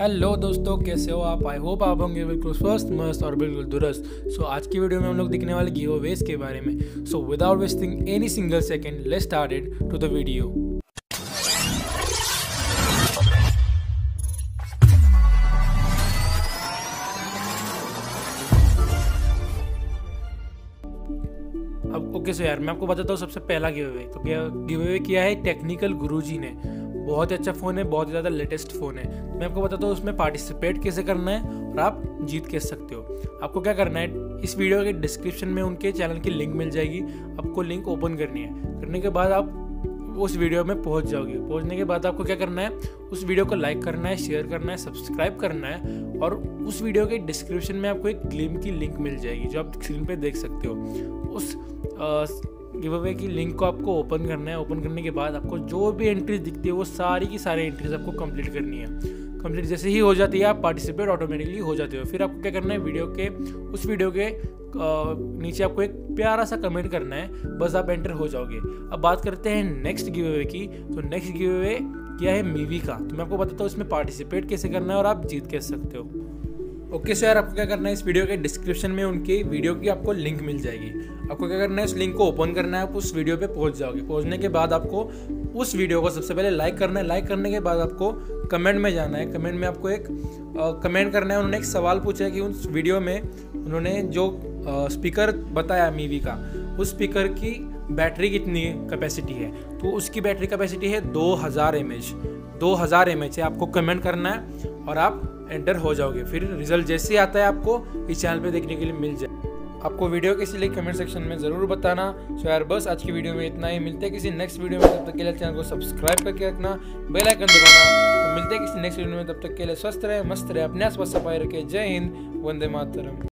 Hello दोस्तों, कैसे हो आप? आई होप आप होंगे बिल्कुल स्वस्थ, मस्त और बिल्कुल दुरुस्त। सो आज की वीडियो में हम लोग दिखने वाले गिव वेस्ट के बारे में। So without wasting any single second let started to the video अब ओके सो यार, मैं आपको बताता हूँ सबसे पहला गिव अवे। तो गिव अवे किया है टेक्निकल गुरुजी ने। बहुत ही अच्छा फ़ोन है, बहुत ही ज़्यादा लेटेस्ट फ़ोन है। मैं आपको बताता हूँ, उसमें पार्टिसिपेट कैसे करना है और आप जीत कैसे सकते हो। आपको क्या करना है, इस वीडियो के डिस्क्रिप्शन में उनके चैनल की लिंक मिल जाएगी। आपको लिंक ओपन करनी है। करने के बाद आप उस वीडियो में पहुँच जाओगे। पहुँचने के बाद आपको क्या करना है, उस वीडियो को लाइक करना है शेयर करना है सब्सक्राइब करना है और उस वीडियो के डिस्क्रिप्शन में आपको एक ग्लिम की लिंक मिल जाएगी, जो आप स्क्रीन पे देख सकते हो। उस गिव अवे की लिंक को आपको ओपन करना है। ओपन करने के बाद आपको जो भी एंट्रीज दिखती है, वो सारी की सारी एंट्रीज आपको कंप्लीट करनी है। कंप्लीट जैसे ही हो जाती है, आप पार्टिसिपेट ऑटोमेटिकली हो जाते हो। फिर आपको क्या करना है वीडियो के, उस वीडियो के नीचे आपको एक प्यारा सा कमेंट करना है। बस आप एंटर हो जाओगे। अब बात करते हैं नेक्स्ट गिव अवे की। तो नेक्स्ट गिव अवे क्या है मीवी का। तो मैं आपको बताता हूँ, इसमें पार्टिसिपेट कैसे करना है और आप जीत कैसे सकते हो। ओके सर आपको क्या करना है? इस वीडियो के डिस्क्रिप्शन में उनकी वीडियो की आपको लिंक मिल जाएगी। आपको क्या करना है? उस लिंक को ओपन करना है, आप उस वीडियो पे पहुँच जाओगे। पहुँचने के बाद आपको उस वीडियो को सबसे पहले लाइक करना है। लाइक करने के बाद आपको कमेंट में जाना है। कमेंट में आपको एक कमेंट करना है। उन्होंने एक सवाल पूछा है कि उस वीडियो में उन्होंने जो स्पीकर बताया मीवी का, उस स्पीकर की बैटरी कितनी कैपेसिटी है? तो उसकी बैटरी कैपेसिटी है दो हज़ार एम एच दो हज़ार एम एच है आपको कमेंट करना है और आप एंटर हो जाओगे। फिर रिज़ल्ट जैसे ही आता है आपको इस चैनल पे देखने के लिए मिल जाए। आपको वीडियो कैसी लगी कमेंट सेक्शन में ज़रूर बताना। सो यार, बस आज की वीडियो में इतना ही। मिलते हैं किसी नेक्स्ट वीडियो में। तब तक के लिए चैनल को सब्सक्राइब करके रखना। बेल आइकन दबाना। तो मिलते हैं किसी नेक्स्ट वीडियो में। तब तक के लिए स्वस्थ रहे, मस्त रहे, अपने आसपास सफ़ाई रखे। जय हिंद, वंदे मातरम।